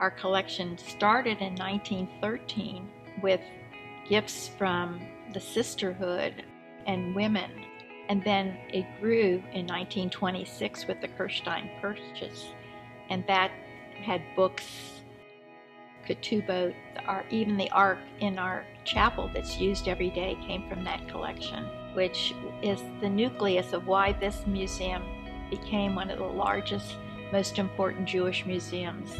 Our collection started in 1913 with gifts from the sisterhood and women, and then it grew in 1926 with the Kirschstein Purchase, and that had books, ketubot, our, even the ark in our chapel that's used every day came from that collection, which is the nucleus of why this museum became one of the largest, most important Jewish museums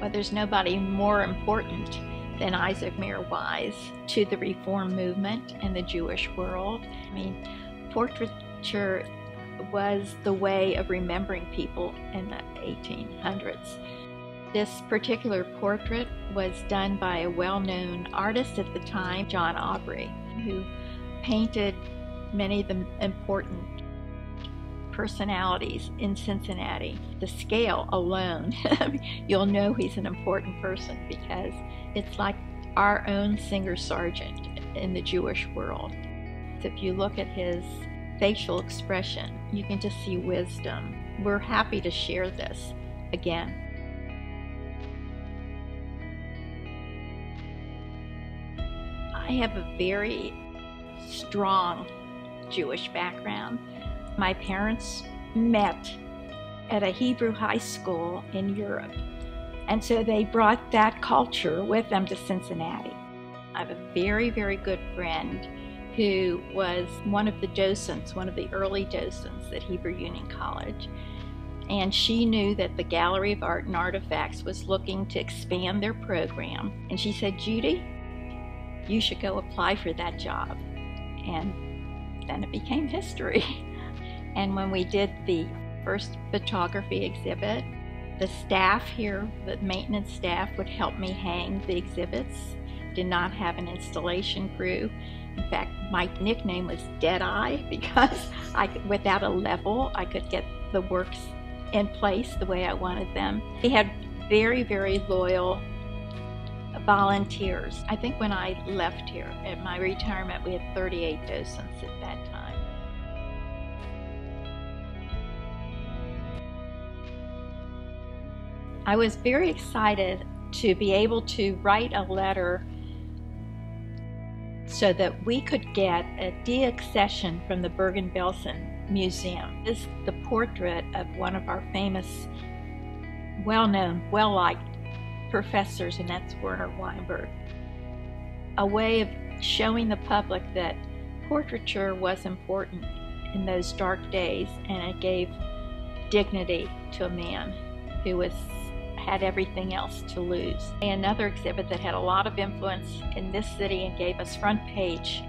Well, there's nobody more important than Isaac Mayer Wise to the Reform movement and the Jewish world. I mean, portraiture was the way of remembering people in the 1800s. This particular portrait was done by a well known artist at the time, John Aubrey, who painted many of the important personalities in Cincinnati. The scale alone, you'll know he's an important person because it's like our own Singer Sargent in the Jewish world. If you look at his facial expression, you can just see wisdom. We're happy to share this again. I have a very strong Jewish background. My parents met at a Hebrew high school in Europe, and so they brought that culture with them to Cincinnati. I have a very, very good friend who was one of the docents, one of the early docents at Hebrew Union College. And she knew that the Gallery of Art and Artifacts was looking to expand their program. And she said, Judy, you should go apply for that job. And then it became history. And when we did the first photography exhibit, the staff here, the maintenance staff, would help me hang the exhibits. Did not have an installation crew. In fact, my nickname was Deadeye because I, without a level, I could get the works in place the way I wanted them. We had very, very loyal volunteers. I think when I left here at my retirement, we had 38 docents at that time. I was very excited to be able to write a letter so that we could get a deaccession from the Bergen-Belsen Museum. This is the portrait of one of our famous, well-known, well-liked professors, and that's Werner Weinberg. A way of showing the public that portraiture was important in those dark days, and it gave dignity to a man who was had everything else to lose. Another exhibit that had a lot of influence in this city and gave us front page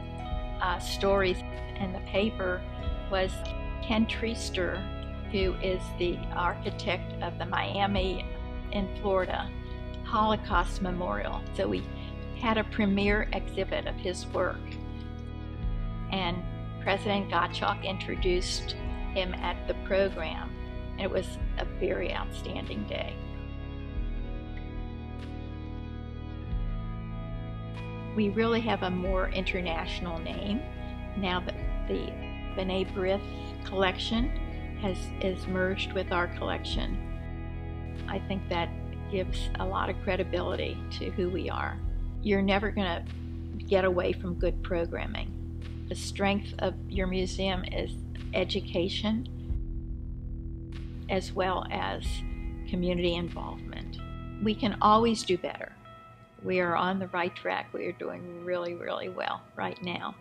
uh, stories in the paper was Ken Treister, who is the architect of the Miami in Florida Holocaust Memorial. So we had a premiere exhibit of his work. And President Gottschalk introduced him at the program. And it was a very outstanding day. Really have a more international name now that the B'nai B'rith collection has is merged with our collection. I think that gives a lot of credibility to who we are. You're never going to get away from good programming. The strength of your museum is education as well as community involvement. We can always do better we are on the right track. We are doing really, really well right now.